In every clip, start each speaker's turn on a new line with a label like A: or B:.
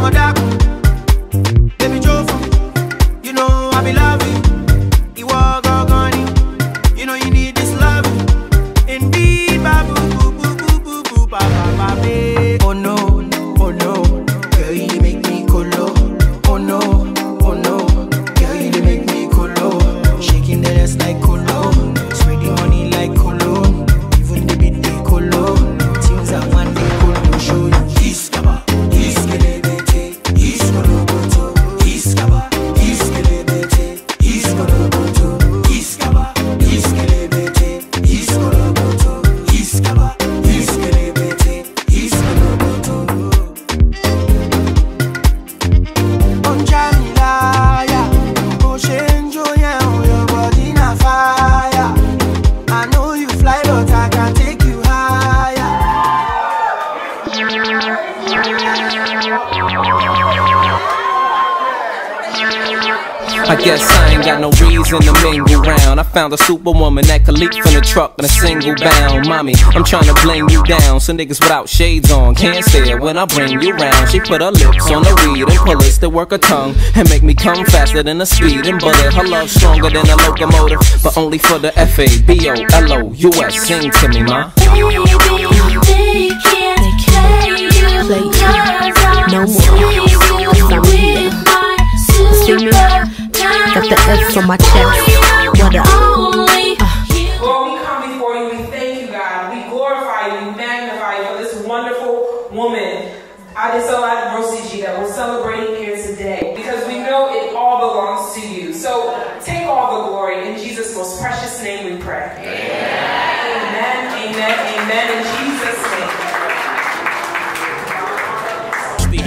A: my dark. I
B: guess I ain't got no reason to mingle round. I found a superwoman that could leap from the truck in a single bound. Mommy, I'm trying to bling you down. So niggas without shades on can't stare when I bring you round. She put her lips on the weed and pull it to work her tongue and make me come faster than a speeding bullet. Her love stronger than a locomotive, but only for the F A B O L O U S. Sing to me, ma.
C: No more. Got the S on my chest. What up?
D: We come before you. We thank you, God. We glorify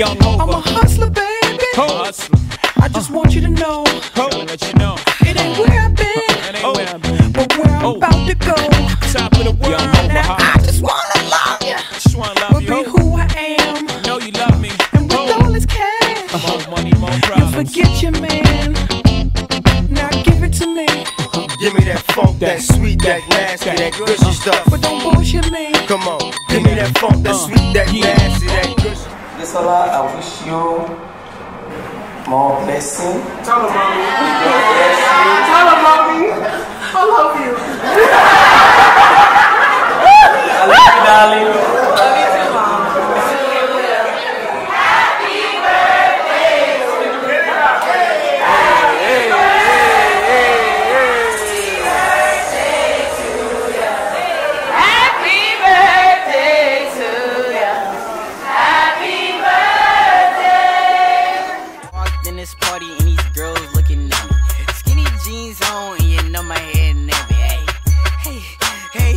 D: name.
B: Young
E: I'm a hustler, baby.
B: Hustler.
E: I just want you to know
B: Let you know.
E: it ain't where I've been,
B: Oh,
E: but where I'm about to go.
B: top of the world.
E: Now I just wanna love you,
B: Just wanna
E: but
B: love
E: be
B: you.
E: who I am,
B: Know you love me.
E: and with all this cash,
B: More money, more
E: you
B: problems.
E: forget your man. Now give it to me,
F: Give me that funk, that sweet, that nasty, that gushy uh-huh. stuff.
E: but don't bullshit me.
F: Come on, give me that funk, that sweet, that nasty, that gushy.
A: Desola, I wish you more blessing.
D: Tell them, mommy. Tell them, mommy. I love you.
A: I love you, darling.
G: Party and these girls looking at me. Skinny jeans on and you know my head nappy. Hey, hey, hey,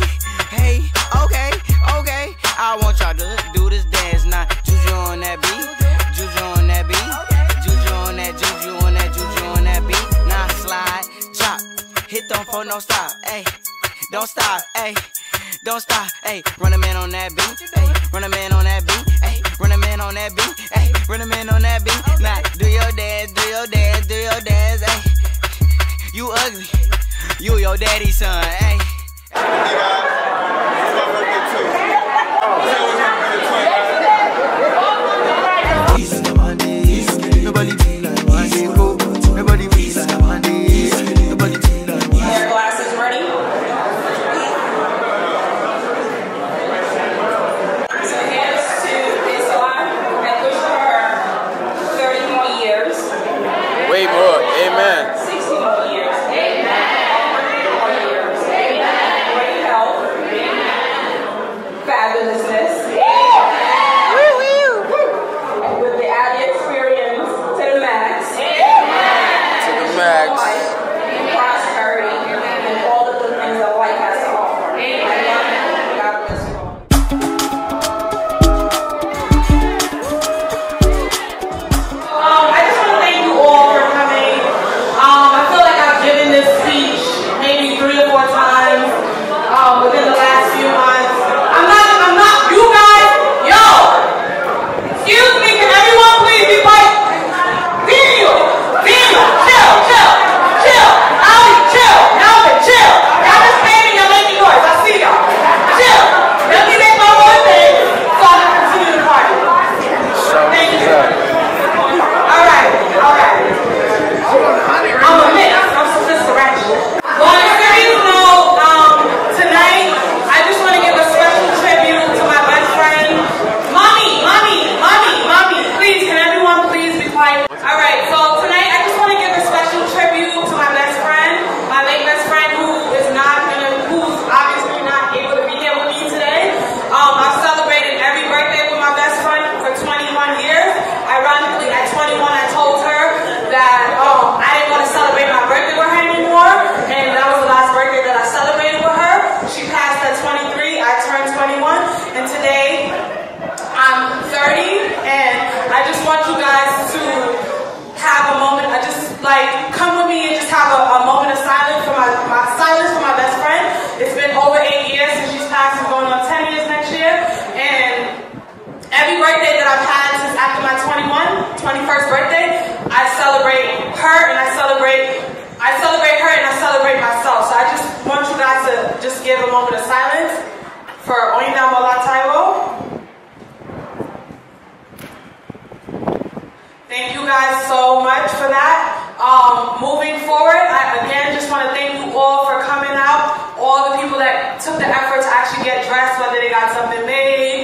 G: hey. Okay, okay. I want y'all to do this dance now. Juju on that beat, juju on that beat, juju on that, juju on that, juju on that beat. Now slide, chop, hit them for no stop. Hey, don't stop. Hey. Don't stop, hey, run a man on that beat, hey, run a man on that beat, hey, run a man on that beat, hey, run a man on that beat. Now, do your dance, do your dance, do your dance, hey. You ugly, you your daddy's son,
A: Monday. Nobody
H: you guys so much for that. Um, moving forward, I again just want to thank you
I: all for coming out. All the people that took the effort to actually get dressed, whether they got something made,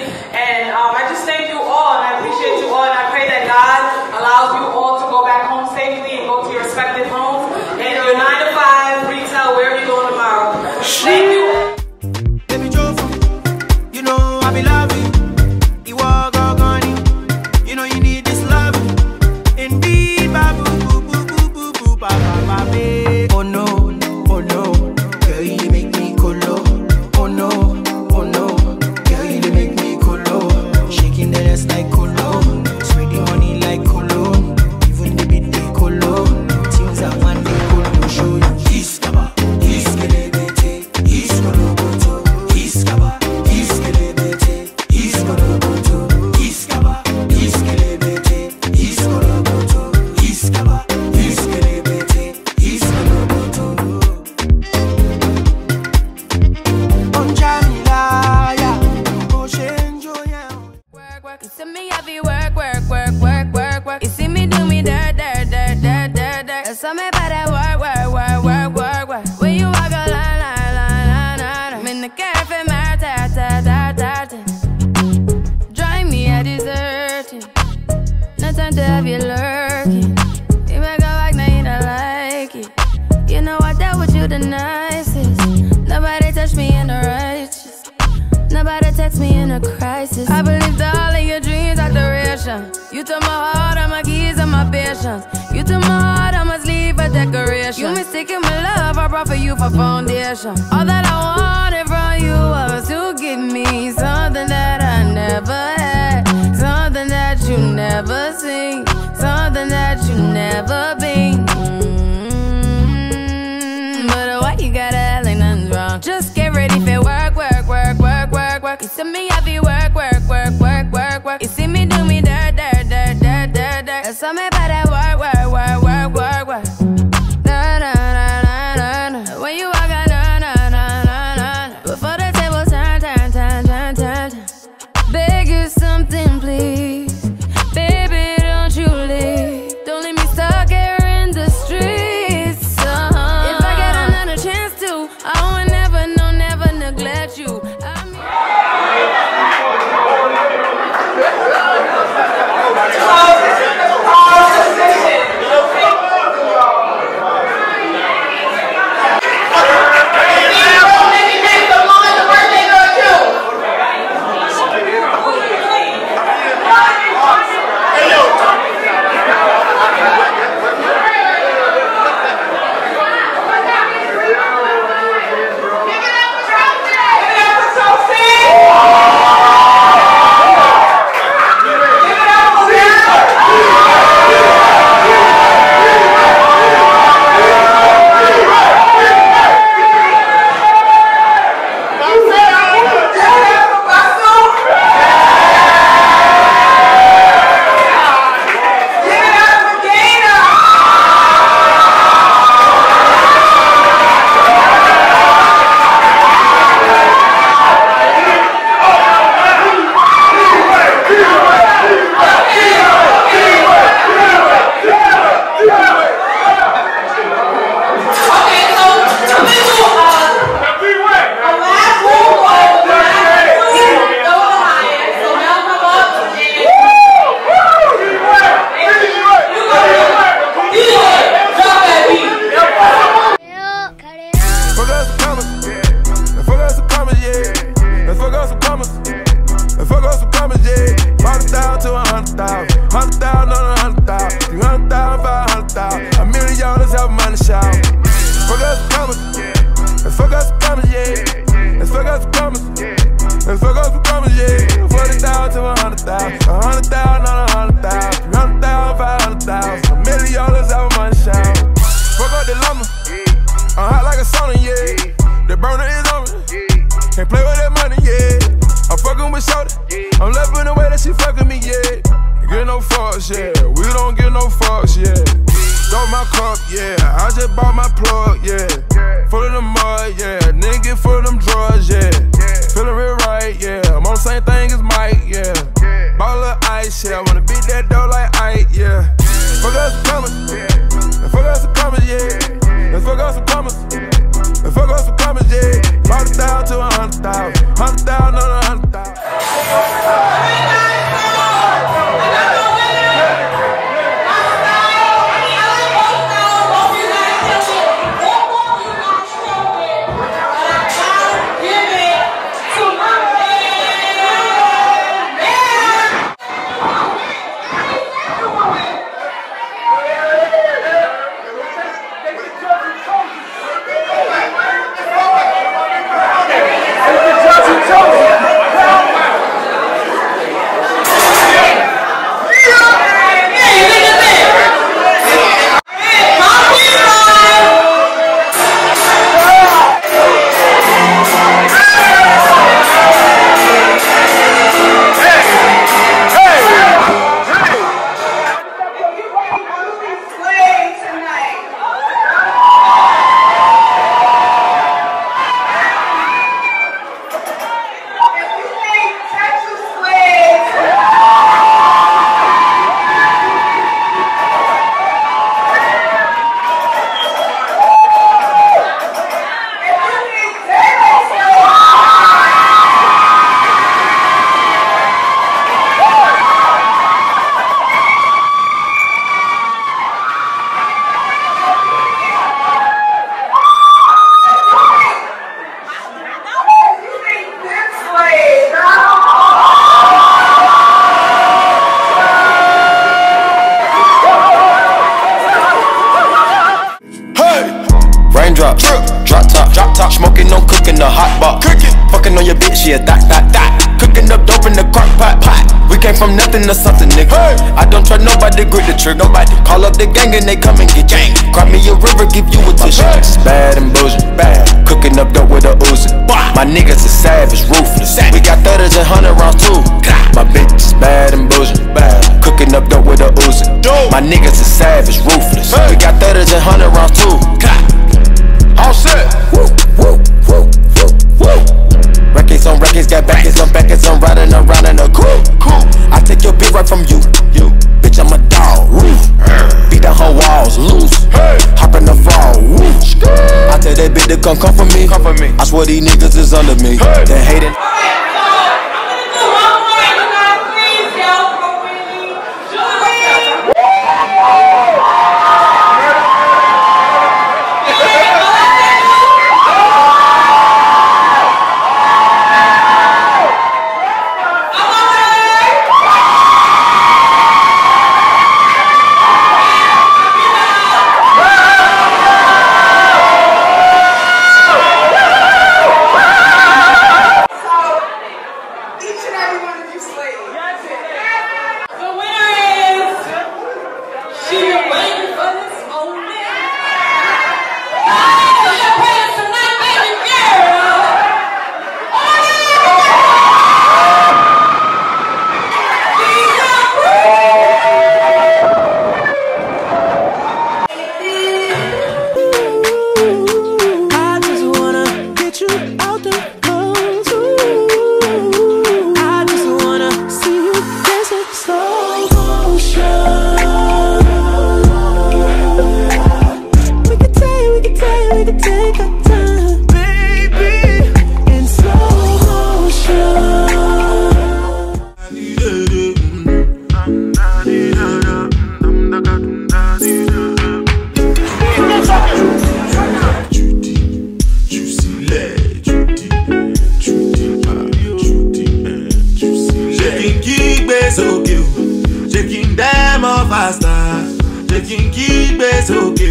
I: crisis. I believed all of your dreams are duration. You took my heart, all my keys, and my patience. You took my heart, I must leave a decoration. You mistaken my love, I brought for you for foundation. All that I wanted from you was to give me something that I never had, something that you never seen, something that you never been. Mm-hmm. But why you gotta nothing's wrong? Just get ready for work, work, work, work, work, work. You to me, I work. You see me do me
J: dirty. Yeah.
K: Nobody. Call up the gang and they come and get gang. Cry me a river, give you a tissue. It's bad and bullshit, bad. Cooking up dope with a Uzi. My niggas is savage, ruthless. We under me. They
E: faster. Checking, kí n
F: kí gbé sókè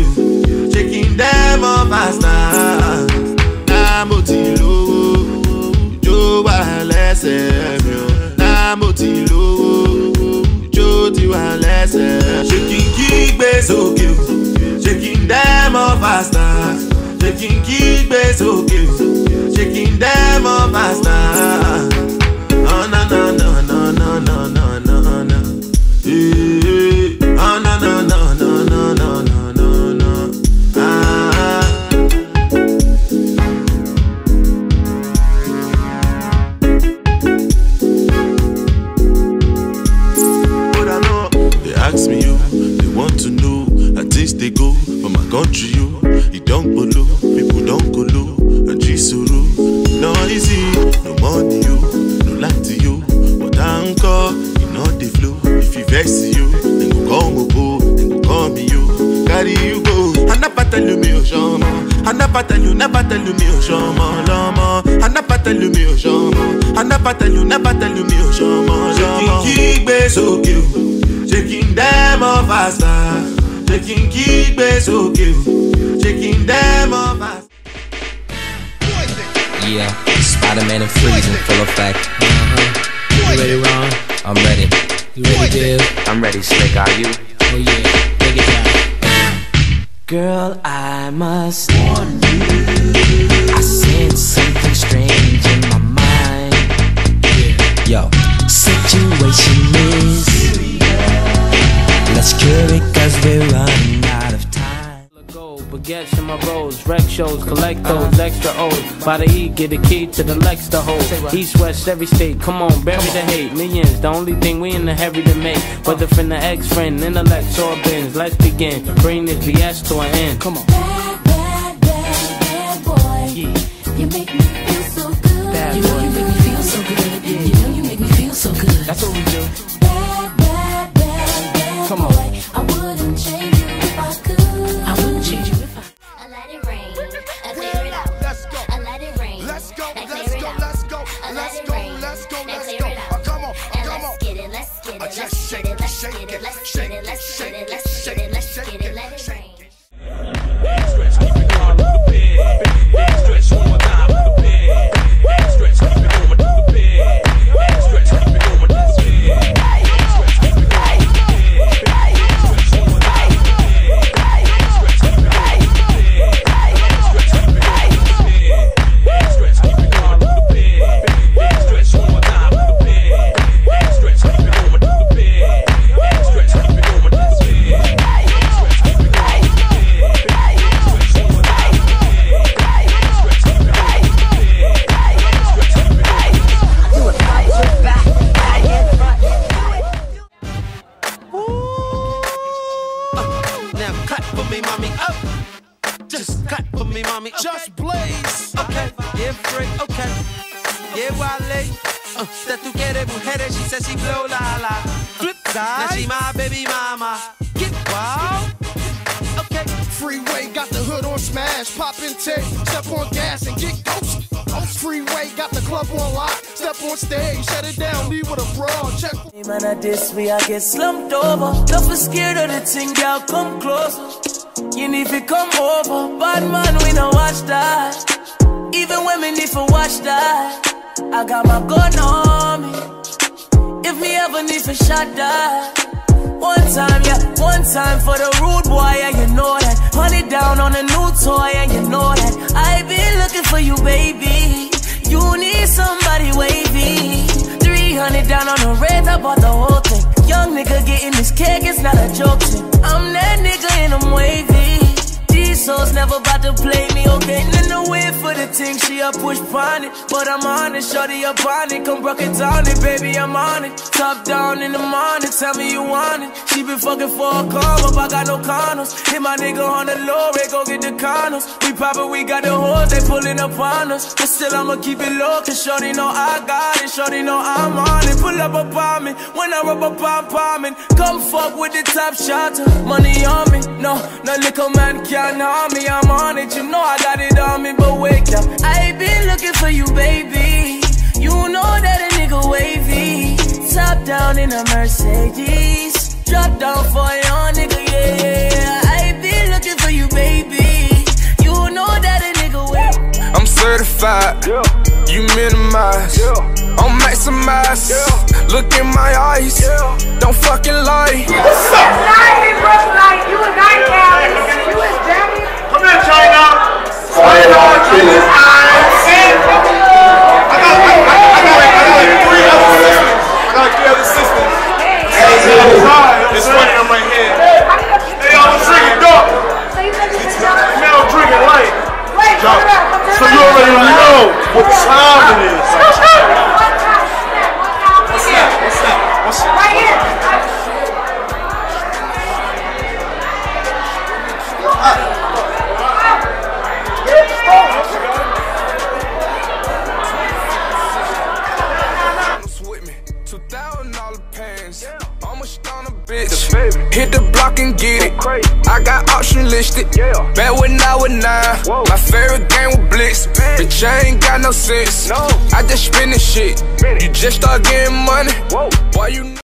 F: o faster? Náà mo ti lówó ìjó wà lẹ́sẹ̀ mi o. Náà mo ti lówó ìjó ti wà lẹ́sẹ̀. Ṣé kí n kí gbé sókè o faster? Checking, kí n kí Checking them all faster. never tell you, never tell you
B: Yeah, Spider-Man and freezing full effect. Uh-huh.
L: You ready, Ron?
B: I'm ready.
L: You ready, Dave?
B: I'm ready, Slick. Are you?
L: Oh yeah, take it down.
E: Girl, I must warn you. I sense something strange.
B: Yo,
E: Situation is Let's cure it cause we're running out of time.
L: Gold, baguettes in my rolls, rec shows, collect those extra O's. By the E, get the key to the Lex to hold. East, west, every state, come on, bury the hate. Millions, the only thing we in the heavy to make. Whether from the ex friend, intellect, or bins, let's begin. Bring this BS to an end. Come on.
I: Bad, bad, bad, bad boy. You make me
L: Come on.
A: She says she blow la la.
M: Flip
A: Now she my baby mama.
M: Get
A: wild. Okay.
M: Freeway got the hood on smash, pop and take, step on gas and get ghost. Freeway got the club on lock, step on stage, shut it down, leave with a brawl, check.
E: Man, at this way I get slumped over. Don't be scared of the thing, girl, come closer. You need to come over. Bad man, we no watch that. Even women need to watch that. I got my gun on me. If me ever need to shot that. One time, yeah, one time for the rude boy, yeah, you know that. Honey down on a new toy, and you know that. I been looking for you, baby. You need somebody wavy. 300 down on the red, I bought the whole thing. Young nigga getting this cake, it's not a joke thing. I'm that nigga and I'm wavy. Souls never about to play me, okay? The way for the thing, she a push pon it. But I'm on it, shorty up on it. Come rock it down it, baby, I'm on it. Top down in the morning, tell me you want it. She been fucking for a come up, I got no condoms. Hit my nigga on the low, they go get the condoms. We poppin', we got the hoes, they pullin' up on us. But still, I'ma keep it low, cause shorty know I got it. Shorty know I'm on it. Pull up on me, when I rub up on palming. Come fuck with the top shot, money on me. No, no little man can't harm me, I'm on it. You know I got it on me, but wake up. I been looking for you, baby. You know that a nigga wavy. Top down in a Mercedes. Drop down for your nigga, yeah, yeah, yeah. I been looking for you, baby. You know that a nigga wavy.
F: I'm certified. You minimize. I'm maximize. Look in my eyes. Don't fucking lie.
N: Come here, China. China, Chile. I got, I, I, I got, like, I got like three other sisters. I got like three other sisters. It's funny, I'm right here. Hey, y'all, I'm drinking dark. Man, I'm drinking light. Y'all, So you already know what time it is.
F: Option listed. Back when I was nine. My favorite game was Blitz. Bitch, I ain't got no sense. No. I just spend this shit. You just start getting money. Why you